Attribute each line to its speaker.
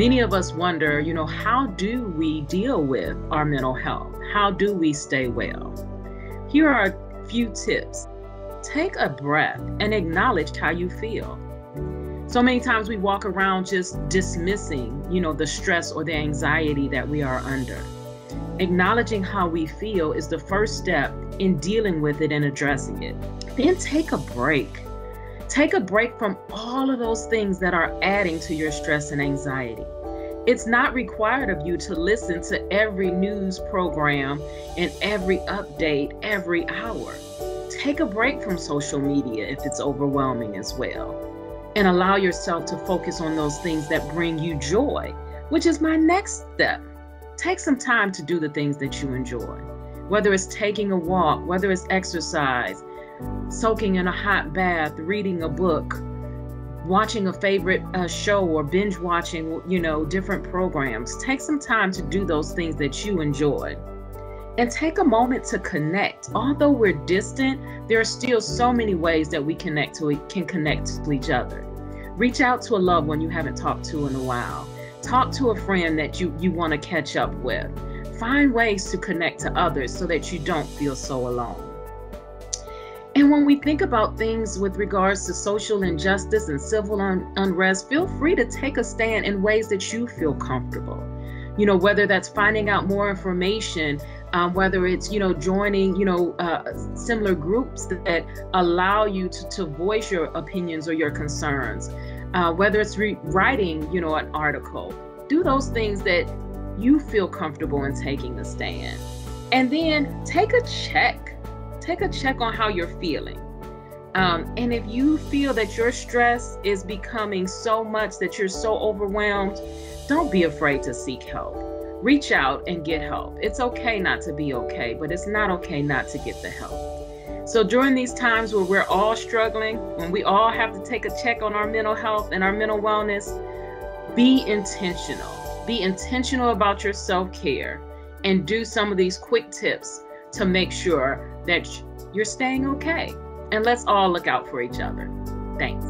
Speaker 1: Many of us wonder, you know, how do we deal with our mental health? How do we stay well? Here are a few tips. Take a breath and acknowledge how you feel. So many times we walk around just dismissing, you know, the stress or the anxiety that we are under. Acknowledging how we feel is the first step in dealing with it and addressing it. Then take a break. Take a break from all of those things that are adding to your stress and anxiety. It's not required of you to listen to every news program and every update every hour. Take a break from social media if it's overwhelming as well and allow yourself to focus on those things that bring you joy, which is my next step. Take some time to do the things that you enjoy, whether it's taking a walk, whether it's exercise, soaking in a hot bath, reading a book, watching a favorite uh, show or binge watching, you know, different programs. Take some time to do those things that you enjoy and take a moment to connect. Although we're distant, there are still so many ways that we connect to can connect to each other. Reach out to a loved one you haven't talked to in a while. Talk to a friend that you, you want to catch up with. Find ways to connect to others so that you don't feel so alone. And when we think about things with regards to social injustice and civil un- unrest, feel free to take a stand in ways that you feel comfortable. You know, whether that's finding out more information um, whether it's you know joining you know uh, similar groups that allow you to, to voice your opinions or your concerns uh, whether it's re- writing you know an article do those things that you feel comfortable in taking a stand and then take a check take a check on how you're feeling um, and if you feel that your stress is becoming so much that you're so overwhelmed don't be afraid to seek help reach out and get help. It's okay not to be okay, but it's not okay not to get the help. So during these times where we're all struggling, when we all have to take a check on our mental health and our mental wellness, be intentional. Be intentional about your self care and do some of these quick tips to make sure that you're staying okay. And let's all look out for each other. Thanks.